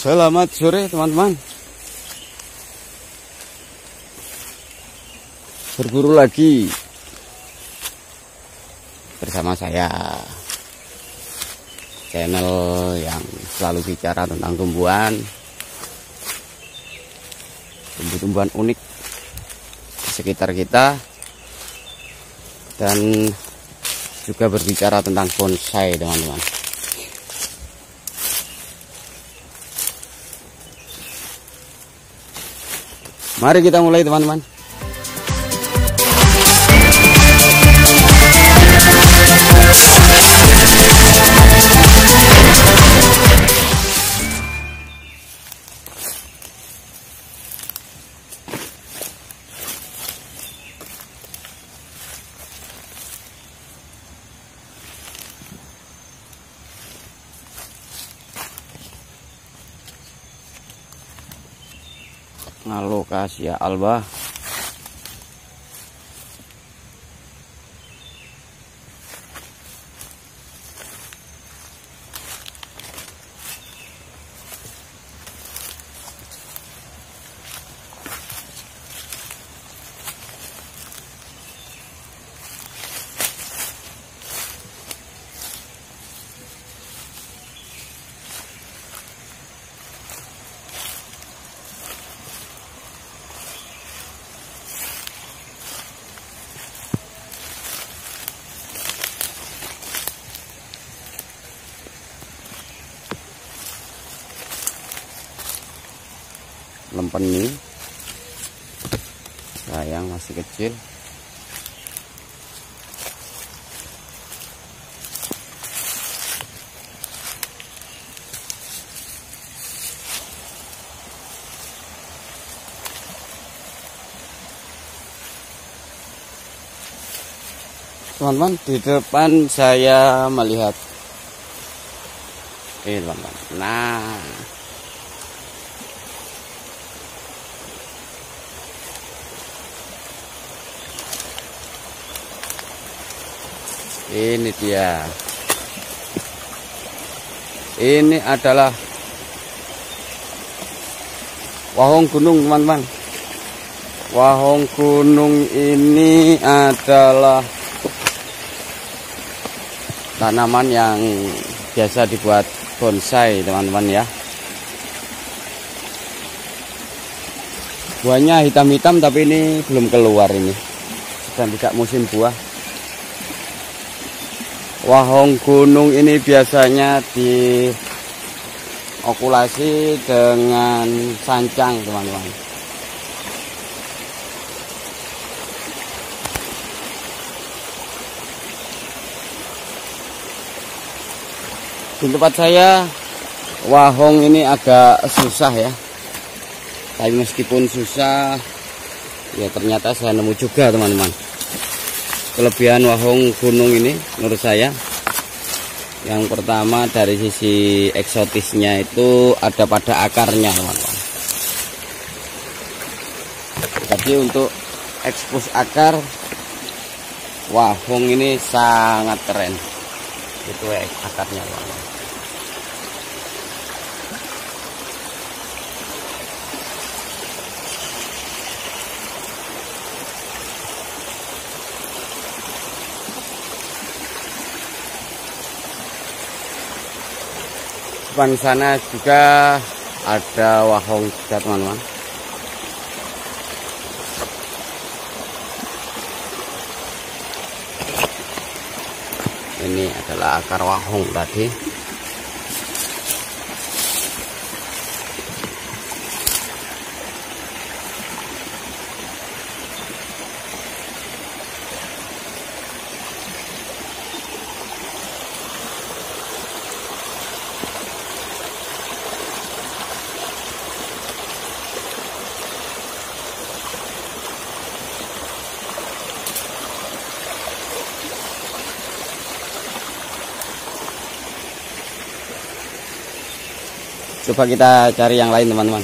Selamat sore teman-teman. Berburu lagi Bersama saya. Channel yang selalu bicara tentang tumbuhan. Tumbuh-tumbuhan unik Di sekitar kita. Dan juga berbicara tentang bonsai teman-teman Mari kita mulai teman-teman. Alokasia alba lempeni sayang masih kecil. Teman-teman di depan saya melihat. Ini teman-teman. Nah ini dia. Ini adalah wahong gunung teman-teman. Wahong gunung ini adalah tanaman yang biasa dibuat bonsai teman-teman ya. Buahnya hitam-hitam tapi ini belum keluar ini. Sedang tidak musim buah Wahong gunung ini biasanya diokulasi dengan sancang teman-teman. Di tempat saya wahong ini agak susah ya. Tapi meskipun susah ya ternyata saya nemu juga teman-teman kelebihan wahong gunung ini menurut saya. Yang pertama dari sisi eksotisnya itu ada pada akarnya teman-teman. Jadi untuk ekspos akar wahong ini sangat keren. Itu akarnya teman-teman depan sana juga ada wahong juga teman-teman. Ini adalah akar wahong tadi coba kita cari yang lain teman-teman.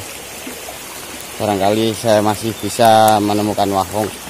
Barangkali saya masih bisa menemukan wahong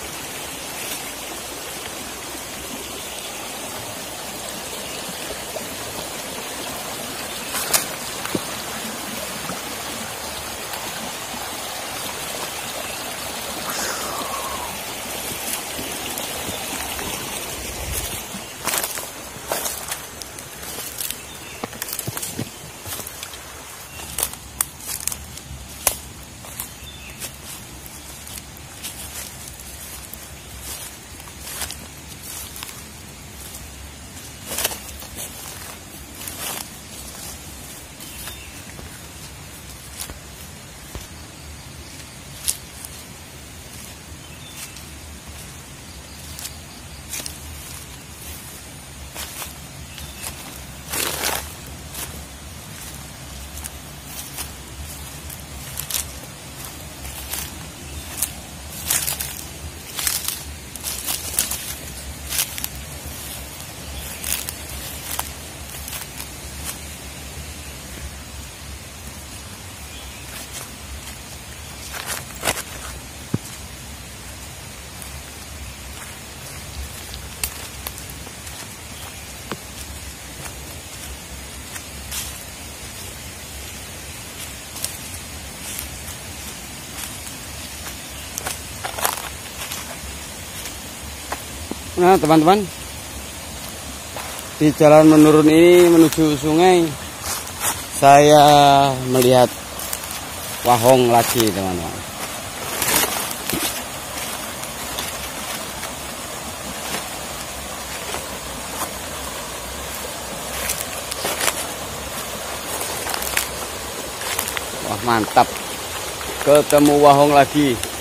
Nah teman-teman. Di jalan menurun ini menuju sungai Saya melihat Wahong lagi teman-teman. Wah mantap. Ketemu wahong lagi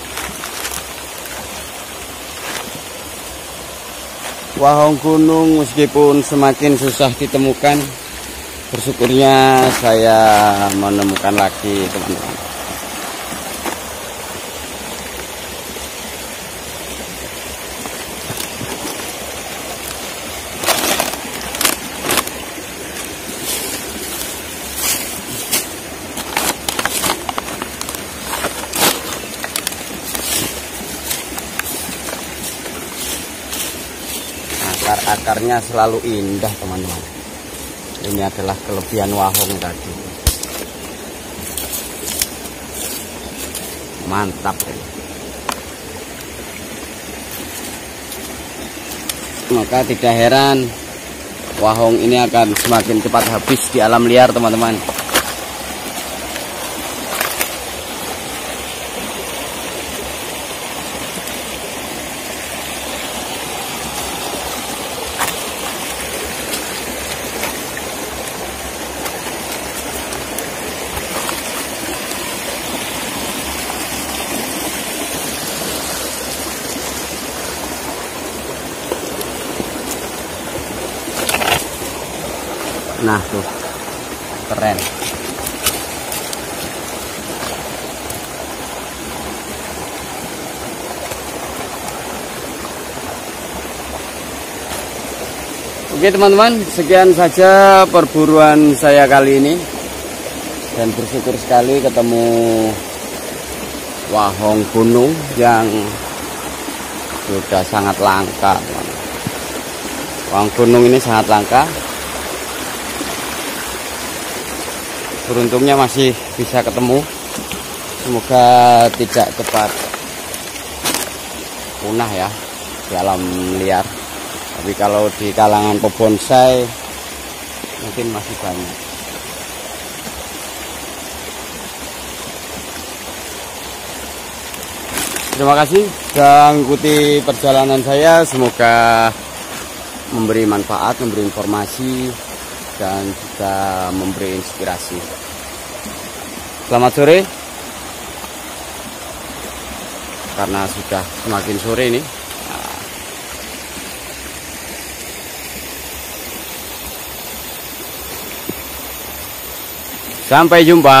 Wahong gunung meskipun semakin susah ditemukan Bersyukurnya saya menemukan lagi teman-teman akar-akarnya selalu indah teman-teman. Ini adalah kelebihan wahong tadi. Mantap ini. maka tidak heran wahong ini akan semakin cepat habis di alam liar teman-teman Nah tuh keren. Oke teman-teman, sekian saja perburuan saya kali ini dan bersyukur sekali ketemu wahong gunung yang sudah sangat langka. Wahong gunung ini sangat langka beruntungnya masih bisa ketemu. Semoga tidak cepat punah ya di alam liar. Tapi kalau di kalangan pebonsai mungkin masih banyak. Terima kasih sudah mengikuti perjalanan saya. Semoga memberi manfaat memberi informasi dan juga memberi inspirasi. Selamat sore. Karena sudah semakin sore ini. Sampai jumpa.